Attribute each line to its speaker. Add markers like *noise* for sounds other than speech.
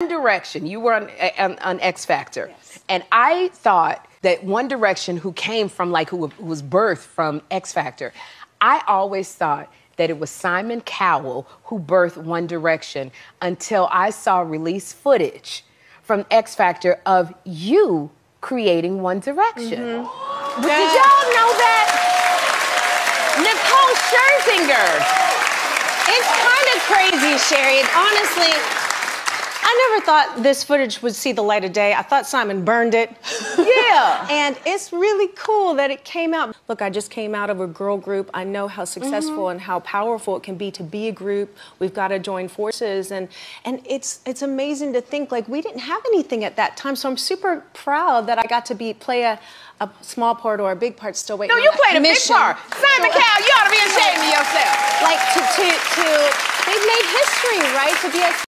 Speaker 1: One Direction, you were on, on, on X Factor.
Speaker 2: Yes.
Speaker 1: And I thought that One Direction, who came from, like, who, who was birthed from X Factor, I always thought that it was Simon Cowell who birthed One Direction until I saw release footage from X Factor of you creating One Direction.
Speaker 2: Mm-hmm.
Speaker 1: Did y'all know that? Nicole Scherzinger.
Speaker 2: It's kind of crazy, Sherri. Honestly, I never thought this footage would see the light of day. I thought Simon burned it. *laughs*
Speaker 1: Yeah. *laughs*
Speaker 2: and it's really cool that it came out. Look, I just came out of a girl group. I know how successful
Speaker 1: Mm-hmm.
Speaker 2: and how powerful it can be to be a group. We've got to join forces and and it's it's amazing to think like we didn't have anything at that time. So I'm super proud that I got to be play a a small part or a big part still waiting.
Speaker 1: No, you played a big part. Simon
Speaker 2: So-
Speaker 1: Cowell, you ought to be ashamed of yourself. *laughs*
Speaker 2: like to to to they've made history, right? To be a